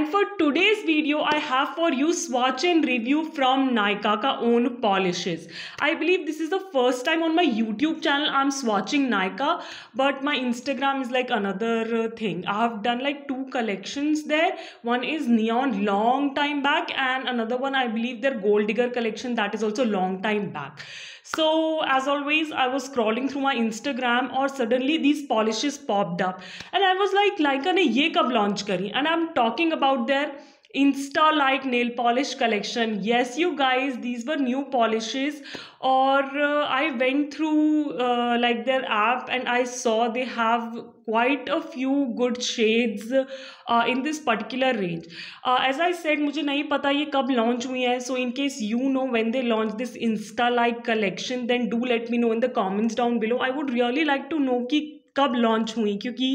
And for today's video, I have for you swatch and review from Nykaa ka own polishes. I believe this is the first time on my YouTube channel I'm swatching Nykaa, but my Instagram is like another uh, thing. I have done like two collections there. One is Neon long time back and another one I believe their Gold Digger collection that is also long time back. So as always, I was scrolling through my Instagram or suddenly these polishes popped up and I was like, Laika ne ye kab launch kari? And I'm talking about their nail polish collection yes you guys these were new polishes or uh, i went through uh, like their app and i saw they have quite a few good shades uh, in this particular range uh, as i said मुझे नहीं पता ये कब launch हुई है so in case you know when they launch this insta like collection then do let me know in the comments down below i would really like to know कि कब launch हुई क्योंकि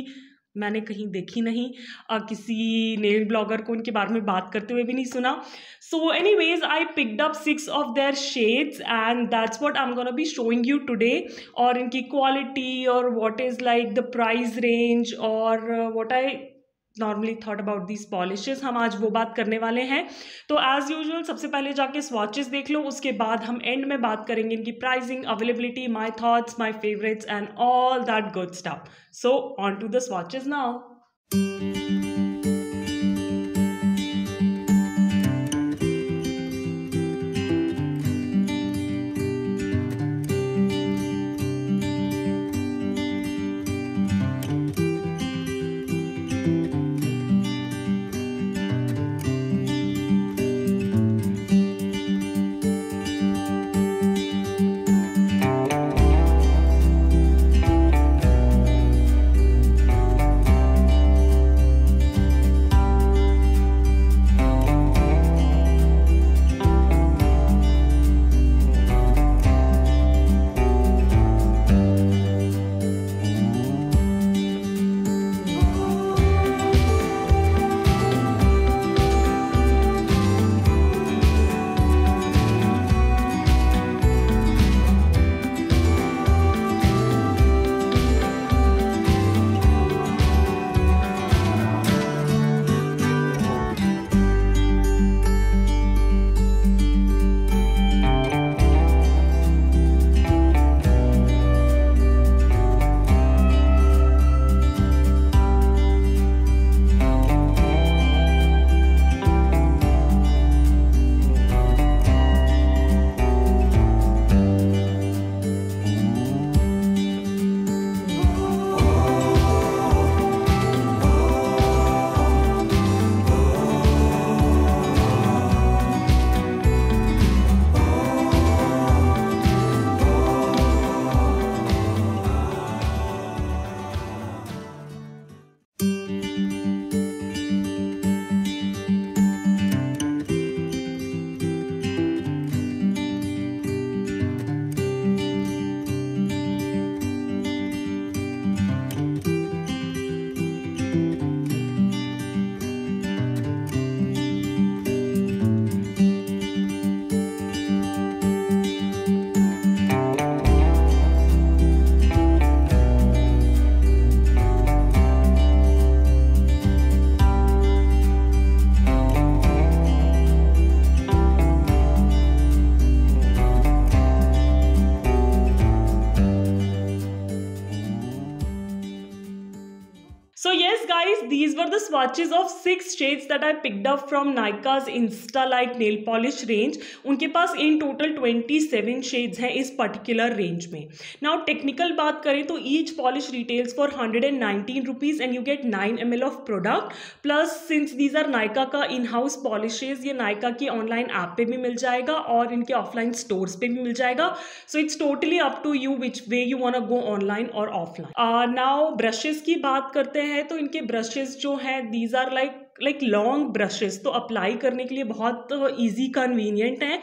मैंने कहीं देखी नहीं आ, किसी नेल ब्लॉगर को उनके बारे में बात करते हुए भी नहीं सुना। So any ways I picked up six of their shades and that's what I am gonna be showing you today और इनकी क्वालिटी और what is like the price range और what I normally thought about these polishes हम आज वो बात करने वाले हैं। तो एज़ यूजल सबसे पहले जाके स्वाचेस देख लो, उसके बाद हम एंड में बात करेंगे इनकी pricing availability my thoughts my favourites and all that good stuff so on to the swatches now swatches of six shades that I picked up from Nykaa's insta light nail polish range उनके पास in total twenty seven shades हैं इस particular range में। Now technical बात करें तो each polish retails for hundred and nineteen rupees and you get nine M L of product plus since these are Nykaa का in house polishes ये नाइका की online app पर भी मिल जाएगा और इनके ऑफलाइन स्टोर्स पर भी मिल जाएगा। So it's totally up to you which way you want a go online और ऑफलाइन नाउ ब्रशेज की बात करते हैं तो इनके ब्रशेज जो हैं these are like like long brushes तो अप्लाई करने के लिए बहुत ईजी कन्वीनियंट हैं।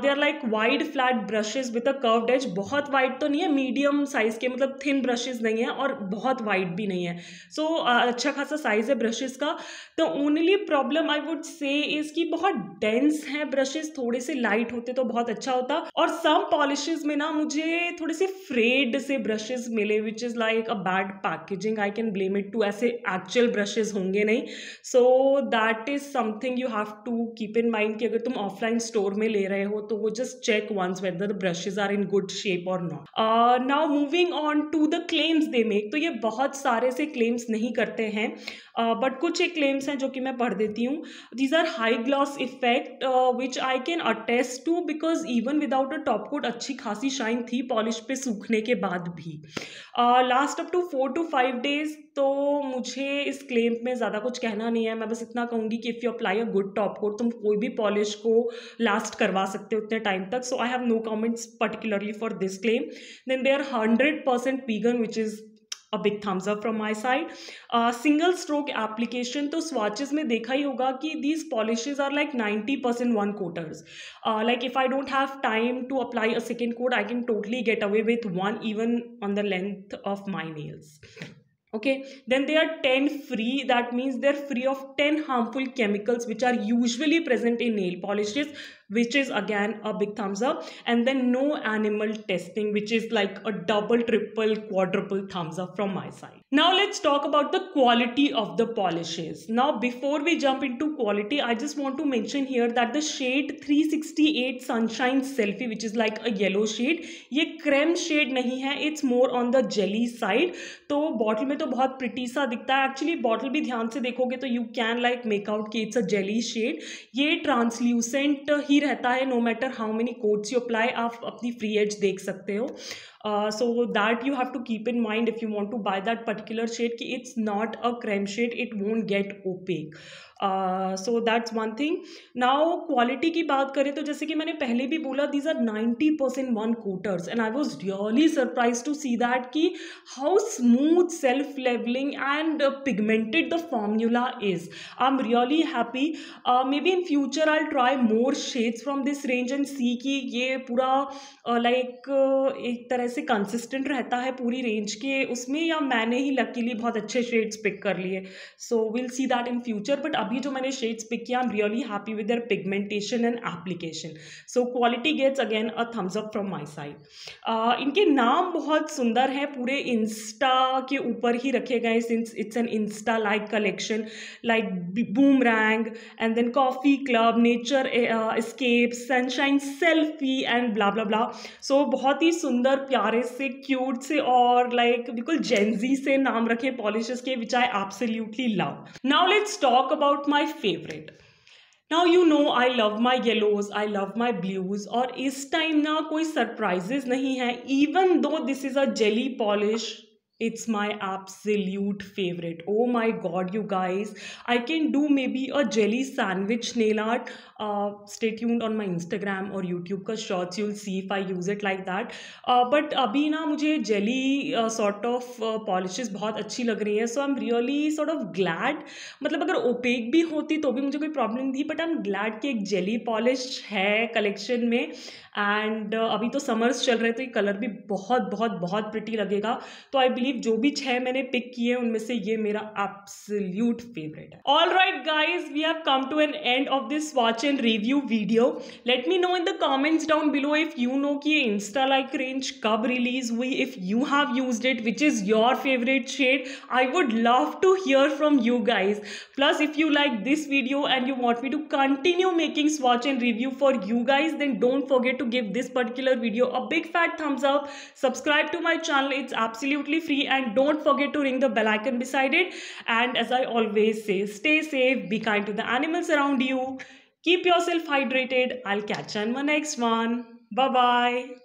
They are like wide flat brushes with a curved edge बहुत वाइड तो नहीं है मीडियम साइज़ के मतलब थिन ब्रशेस नहीं है और बहुत वाइड भी नहीं है। सो so, uh, अच्छा खासा साइज़ है ब्रशेस का। तो only problem I would say is इसकी बहुत डेंस है ब्रशेस थोड़े से लाइट होते तो बहुत अच्छा होता। और सम पॉलिशेज में ना मुझे थोड़े से फ्रेड से ब्रशेज मिले which is like a bad packaging I can blame it to ऐसे एक्चुअल ब्रशेज होंगे नहीं। So so that is something you have to keep in mind कि अगर तुम ऑफलाइन स्टोर में ले रहे हो तो वो just check once whether the brushes are in good shape और not now moving on to the claims they make तो ये बहुत सारे से क्लेम्स नहीं करते हैं बट uh, कुछ एक क्लेम्स हैं जो कि मैं पढ़ देती हूँ। These are high gloss effect which I can attest to because even without a top coat अच्छी खासी शाइन थी पॉलिश पे सूखने के बाद भी। Last up to four to five days तो मुझे इस क्लेम में ज़्यादा कुछ कहना नहीं है। मैं बस इतना कहूँगी कि if you apply a good top coat तुम कोई भी पॉलिश को लास्ट करवा सकते हो उतने टाइम तक। So I have no comments particularly for this claim then they are hundred percent vegan which is a big thumbs up from my side single stroke application तो स्वॉचेस में देखा ही होगा कि these polishes are like ninety percent one coaters like if I don't have time to apply a second coat I can totally get away with one even on the length of my nails okay? Then they are 10 free. That means they're free of 10 harmful chemicals which are usually present in nail polishes which is again a big thumbs up and then no animal testing which is like a double triple quadruple thumbs up from my side now let's talk about the quality of the polishes now before we jump into quality i just want to mention here that the shade 368 sunshine selfie which is like a yellow shade ये creme shade नहीं है it's more on the jelly side तो bottle में तो बहुत pretty सा दिखता है एक्चुअली बॉटल भी ध्यान से देखोगे तो you can like make out कि इट्स अ जेली शेड ये ट्रांसल्यूसेंट ही रहता है no matter how many coats you apply आप अपनी फ्री एज देख सकते हो। So that you have to keep in mind if you want to buy that particular shade कि it's not a creme shade it won't get opaque so that's one thing now quality की बात करें तो जैसे कि मैंने पहले भी बोला these are ninety percent one coaters and I was really surprise to see that कि how smooth self levelling and pigmented the formula is I am really happy maybe in future I try more shades from this range and see कि ये पूरा like uh, like, uh, एक तरह से consistent रहता है पूरी रेंज के उसमें या मैंने ही लकीली बहुत अच्छे शेड्स पिक कर लिए? So will see that in future but अभी जो मैंने शेड्स पिक किया I am really happy with their pigmentation and application so quality gets again a thumbs up from my side इनके नाम बहुत सुंदर हैं, पूरे इंस्टा के ऊपर ही रखे गए since it's an insta like collection like boomerang and then coffee club naturescape sunshine selfie and blah blah blah so बहुत ही सुंदर, प्यारे प्यारे से क्यूट से और लाइक बिल्कुल जेंजी से नाम रखे पॉलिशेस के which I absolutely love now let's talk about my favourite now you know I love my yellows I love my blues और इस टाइम ना कोई सरप्राइजेस नहीं है. Even though this is a jelly polish it's my absolute favourite oh my God you guys I can do maybe a jelly sandwich nail art stay tuned on my Instagram और YouTube का shorts you'll see if I use it like that but अभी ना मुझे jelly sort of polish बहुत अच्छी लग रही है. So I am really sort of glad मतलब अगर ओपेक भी होती तो भी मुझे कोई प्रॉब्लम थी बट आई एम ग्लैड कि एक जेली पॉलिश है कलेक्शन में. एंड uh, अभी तो समर्स चल रहे थे तो कलर भी बहुत बहुत बहुत प्रिटी लगेगा. तो आई बिलीव जो भी छह मैंने पिक किए उनमें से ये मेरा एब्सोल्यूट फेवरेट है। All right guys we have come to an end of this swatch and review video let me know in the comments down below if you know कि ये इंस्टा लाइक रेंज कब रिलीज़ हुई if you have use it which is your favourite shade I would love to hear from you guys plus if you like this video and you want me to continue making swatch review for you guys, then don't forget to give this particular video a big fat thumbs up. Subscribe to my channel. It's absolutely free. And don't forget to ring the bell icon beside it. And as i always say stay safe be kind to the animals around you. Keep yourself hydrated. I'll catch you in my next one. Bye bye